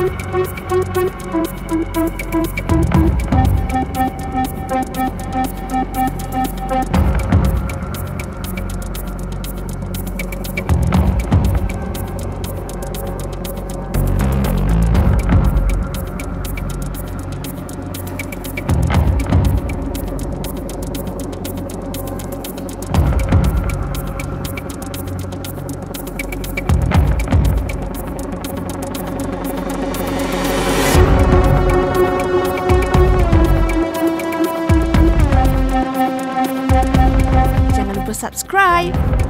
Jangan lupa subscribe.